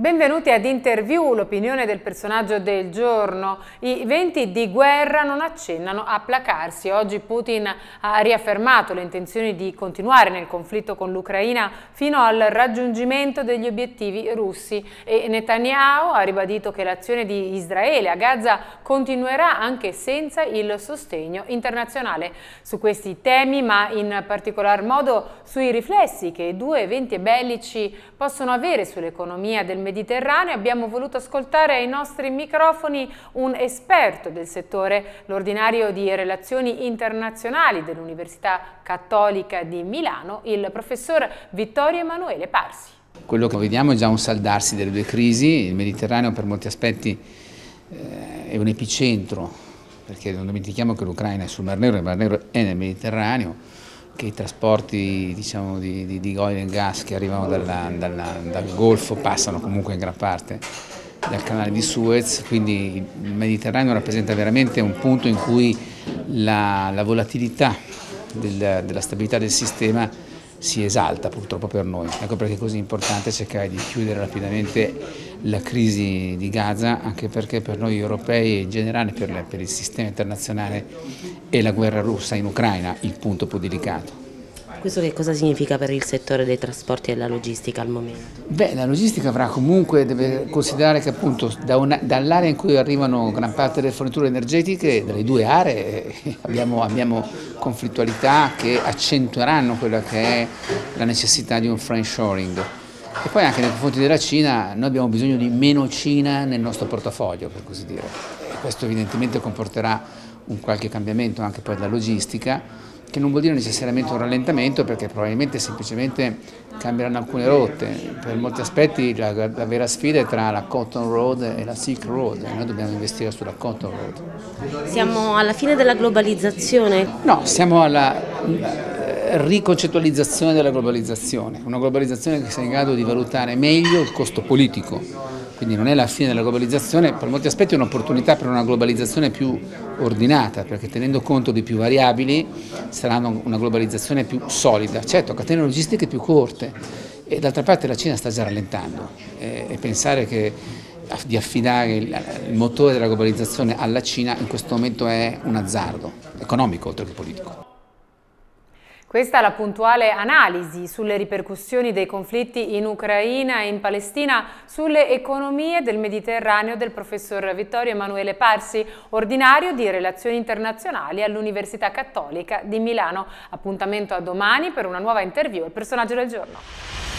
Benvenuti ad Interview, l'opinione del personaggio del giorno. I venti di guerra non accennano a placarsi. Oggi Putin ha riaffermato le intenzioni di continuare nel conflitto con l'Ucraina fino al raggiungimento degli obiettivi russi e Netanyahu ha ribadito che l'azione di Israele a Gaza continuerà anche senza il sostegno internazionale. Su questi temi, ma in particolar modo sui riflessi che due eventi bellici possono avere sull'economia del Mediterraneo, Mediterraneo. Abbiamo voluto ascoltare ai nostri microfoni un esperto del settore, l'ordinario di relazioni internazionali dell'Università Cattolica di Milano, il professor Vittorio Emanuele Parsi. Quello che vediamo è già un saldarsi delle due crisi, il Mediterraneo per molti aspetti eh, è un epicentro, perché non dimentichiamo che l'Ucraina è sul Mar Nero, il Mar Nero è nel Mediterraneo, che i trasporti diciamo, di, di, di, oil and gas che arrivano dalla, dalla, dal Golfo passano comunque in gran parte dal canale di Suez, quindi il Mediterraneo rappresenta veramente un punto in cui la, la volatilità del, della stabilità del sistema si esalta purtroppo per noi. Ecco perché è così importante cercare di chiudere rapidamente la crisi di Gaza, anche perché per noi europei e in generale per, per il sistema internazionale è la guerra russa in Ucraina il punto più delicato. Questo che cosa significa per il settore dei trasporti e della logistica al momento? Beh, la logistica avrà comunque, deve considerare che appunto da dall'area in cui arrivano gran parte delle forniture energetiche, dalle due aree, abbiamo, abbiamo conflittualità che accentueranno quella che è la necessità di un friendshoring. E poi anche nei confronti della Cina noi abbiamo bisogno di meno Cina nel nostro portafoglio, per così dire. E questo evidentemente comporterà un qualche cambiamento anche poi della logistica che non vuol dire necessariamente un rallentamento perché probabilmente semplicemente cambieranno alcune rotte. Per molti aspetti la, la vera sfida è tra la Cotton Road e la Silk Road e noi dobbiamo investire sulla Cotton Road. Siamo alla fine della globalizzazione? No, siamo alla eh, riconcettualizzazione della globalizzazione, una globalizzazione che sia in grado di valutare meglio il costo politico quindi non è la fine della globalizzazione, per molti aspetti è un'opportunità per una globalizzazione più ordinata, perché tenendo conto di più variabili sarà una globalizzazione più solida, certo catene logistiche più corte. E d'altra parte la Cina sta già rallentando. E, pensare che di affidare il motore della globalizzazione alla Cina in questo momento è un azzardo economico oltre che politico. Questa è la puntuale analisi sulle ripercussioni dei conflitti in Ucraina e in Palestina sulle economie del Mediterraneo del professor Vittorio Emanuele Parsi, ordinario di Relazioni Internazionali all'Università Cattolica di Milano. Appuntamento a domani per una nuova intervista al personaggio del giorno.